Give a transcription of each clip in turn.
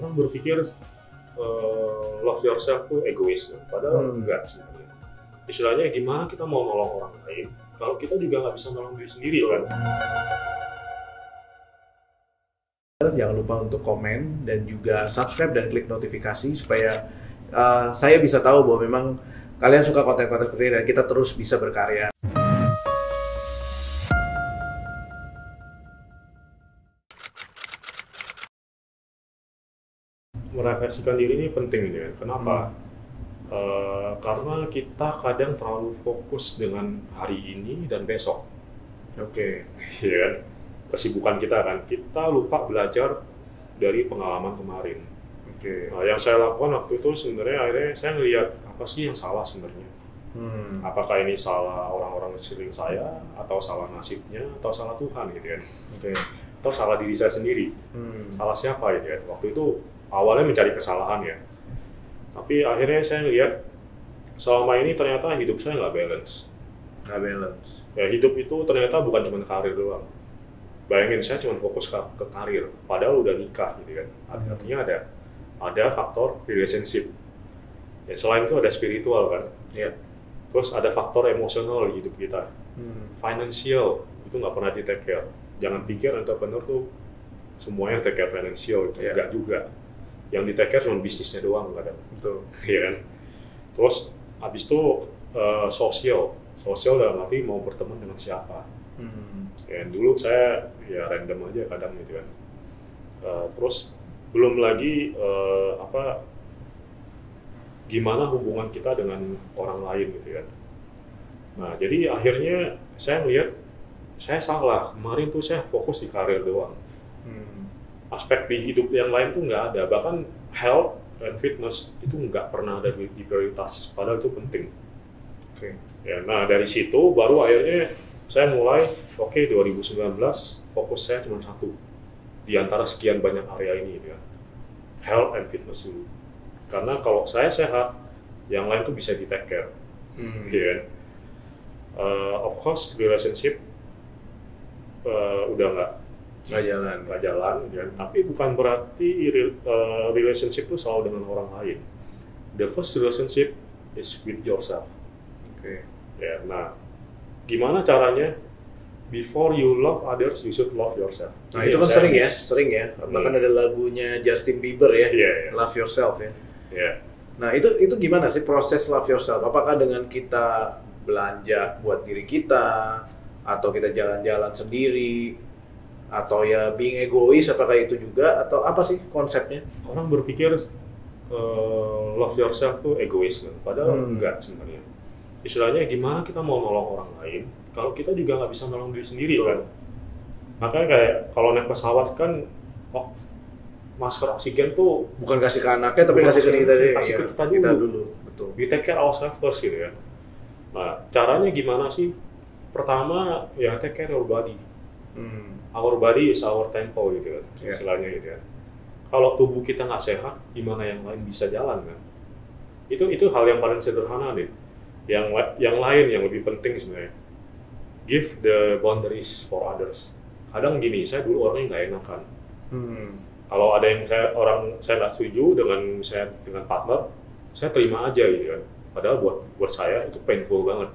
orang berpikir uh, love yourself tuh egois kan? padahal Hmm. enggak sebenarnya istilahnya gimana kita mau nolong orang lain kalau kita juga nggak bisa nolong diri sendiri kan Jangan lupa untuk komen dan juga subscribe dan klik notifikasi supaya uh, saya bisa tahu bahwa memang kalian suka konten-konten seperti ini dan kita terus bisa berkarya. Merefleksikan diri ini penting ya kenapa Eh, karena kita kadang terlalu fokus dengan hari ini dan besok Oke. ya kan kesibukan kita kan kita lupa belajar dari pengalaman kemarin Oke. Nah, yang saya lakukan waktu itu sebenarnya akhirnya saya ngelihat apa sih yang salah sebenarnya. Hmm. Apakah ini salah orang-orang sekeliling saya, atau salah nasibnya, atau salah Tuhan gitu kan, Oke. atau salah diri saya sendiri, Hmm. salah siapa gitu kan. Waktu itu awalnya mencari kesalahan ya, tapi akhirnya saya ngelihat selama ini ternyata hidup saya nggak balance. Nggak balance. Ya hidup itu ternyata bukan cuma karir doang. Bayangin saya cuma fokus ke, ke karir, padahal udah nikah gitu kan. Hmm. Artinya ada ada faktor relationship. Ya selain itu ada spiritual kan. Iya. Terus ada faktor emosional di hidup kita. Hmm. Financial itu nggak pernah di take care. Jangan pikir entrepreneur tuh semuanya take care financial, itu Iya. enggak juga. Yang di take care cuma bisnisnya doang kadang. Betul. Iya kan? Terus habis itu eh, sosial. Sosial dalam arti mau berteman dengan siapa. Hmm. Ya, dulu saya ya random aja kadang gitu kan. Eh, terus belum lagi eh, apa gimana hubungan kita dengan orang lain gitu kan. Nah jadi akhirnya saya melihat saya salah kemarin tuh saya fokus di karir doang. Hmm. Aspek di hidup yang lain tuh nggak ada. Bahkan health and fitness itu nggak pernah ada di, di prioritas. Padahal itu penting. Oke. Ya, nah dari situ baru akhirnya saya mulai, oke 2019 fokus saya cuma satu di antara sekian banyak area ini, ya. health and fitness dulu. Karena kalau saya sehat, yang lain tuh bisa di take care, Hmm. ya kan? Eh, of course relationship eh, udah nggak Nggak jalan. nggak jalan, ya. tapi bukan berarti eh, relationship itu selalu dengan orang lain. The first relationship is with yourself. Oke. Ya, nah, gimana caranya? Before you love others, you should love yourself. Nah itu yang kan sering ya, sering ya. Hmm. Bahkan ada lagunya Justin Bieber ya, Iya, iya. Love Yourself ya. Ya, Nah itu itu gimana sih proses love yourself? Apakah dengan kita belanja buat diri kita, atau kita jalan-jalan sendiri, atau ya being egois? Apakah itu juga? Atau apa sih konsepnya? orang berpikir eh, love yourself tuh egois kan, padahal Hmm. enggak sebenarnya. Istilahnya gimana kita mau nolong orang lain, kalau kita juga nggak bisa nolong diri sendiri Betul. kan. Makanya kayak kalau naik pesawat kan, oh, masker oksigen tuh Bukan kasih ke anaknya, tapi kasih ke kita deh. kasih ke Iya, kita Kita dulu. dulu, betul. we take care ourselves first gitu ya. Nah, caranya gimana sih? Pertama, ya take care your body. Hmm. Our body is our temple gitu kan, Iya. istilahnya gitu ya. Kalau tubuh kita nggak sehat, gimana yang lain bisa jalan kan? Itu itu hal yang paling sederhana deh. Yang yang lain yang lebih penting sebenarnya. Give the boundaries for others. Kadang gini, saya dulu orangnya nggak enakan. Hmm. Kalau ada yang saya orang saya nggak setuju dengan saya dengan partner, saya terima aja gitu kan. Padahal buat buat saya itu painful banget.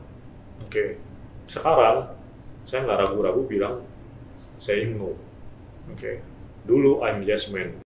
Oke. Sekarang saya nggak ragu-ragu bilang saying no. Oke. Dulu I'm yes man,